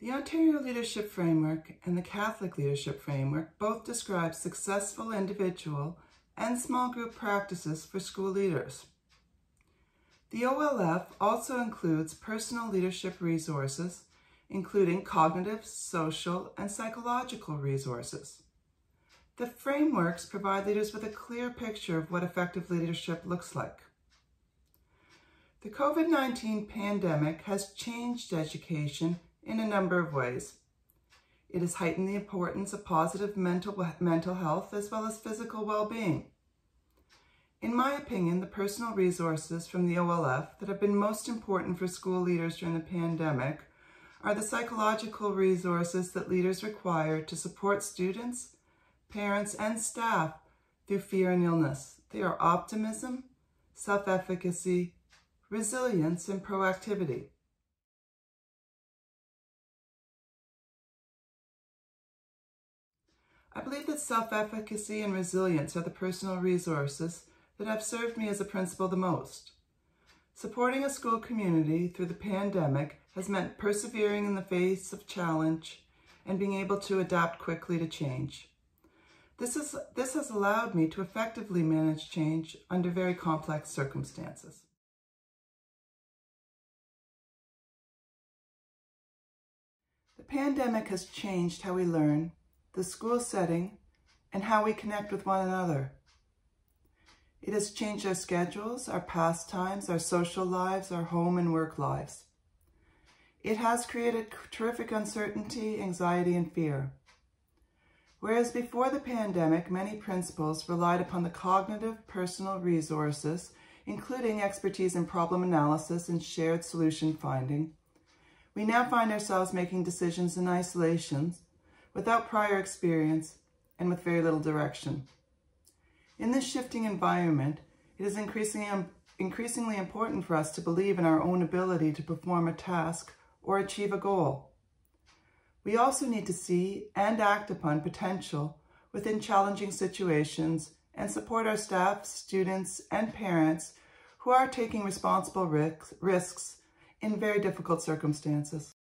The Ontario Leadership Framework and the Catholic Leadership Framework both describe successful individual and small group practices for school leaders. The OLF also includes personal leadership resources, including cognitive, social, and psychological resources. The frameworks provide leaders with a clear picture of what effective leadership looks like. The COVID-19 pandemic has changed education in a number of ways. It has heightened the importance of positive mental, mental health as well as physical well-being. In my opinion, the personal resources from the OLF that have been most important for school leaders during the pandemic are the psychological resources that leaders require to support students, parents, and staff through fear and illness. They are optimism, self-efficacy, resilience, and proactivity. I believe that self-efficacy and resilience are the personal resources that have served me as a principal the most. Supporting a school community through the pandemic has meant persevering in the face of challenge and being able to adapt quickly to change. This, is, this has allowed me to effectively manage change under very complex circumstances. The pandemic has changed how we learn, the school setting, and how we connect with one another. It has changed our schedules, our pastimes, our social lives, our home and work lives. It has created terrific uncertainty, anxiety, and fear. Whereas before the pandemic, many principals relied upon the cognitive personal resources, including expertise in problem analysis and shared solution finding, we now find ourselves making decisions in isolation, without prior experience, and with very little direction. In this shifting environment, it is increasingly, increasingly important for us to believe in our own ability to perform a task or achieve a goal. We also need to see and act upon potential within challenging situations and support our staff, students, and parents who are taking responsible risks in very difficult circumstances.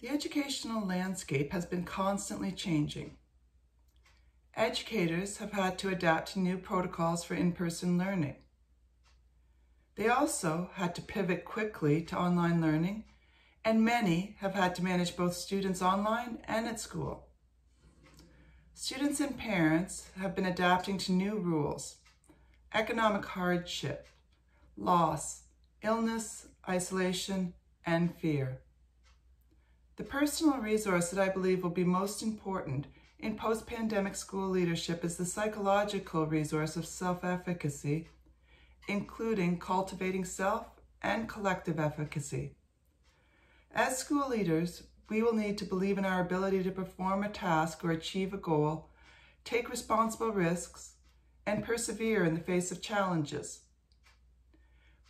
The educational landscape has been constantly changing. Educators have had to adapt to new protocols for in-person learning. They also had to pivot quickly to online learning, and many have had to manage both students online and at school. Students and parents have been adapting to new rules, economic hardship, loss, illness, isolation, and fear. The personal resource that I believe will be most important in post-pandemic school leadership is the psychological resource of self-efficacy, including cultivating self and collective efficacy. As school leaders, we will need to believe in our ability to perform a task or achieve a goal, take responsible risks, and persevere in the face of challenges.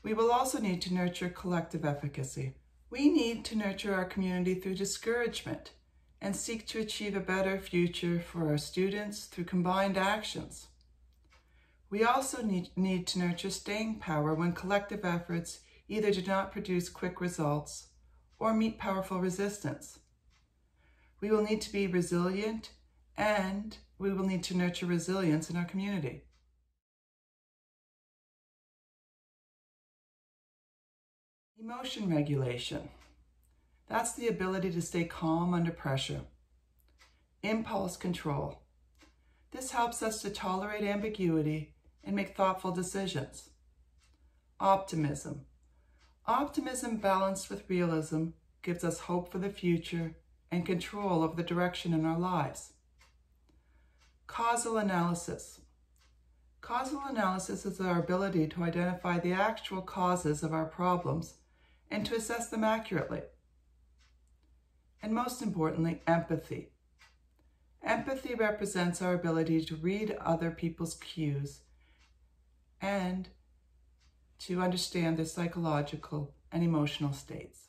We will also need to nurture collective efficacy. We need to nurture our community through discouragement and seek to achieve a better future for our students through combined actions. We also need, need to nurture staying power when collective efforts either do not produce quick results or meet powerful resistance. We will need to be resilient and we will need to nurture resilience in our community. Emotion regulation. That's the ability to stay calm under pressure. Impulse control. This helps us to tolerate ambiguity and make thoughtful decisions. Optimism. Optimism balanced with realism gives us hope for the future and control over the direction in our lives. Causal analysis. Causal analysis is our ability to identify the actual causes of our problems and to assess them accurately. And most importantly, empathy. Empathy represents our ability to read other people's cues and to understand their psychological and emotional states.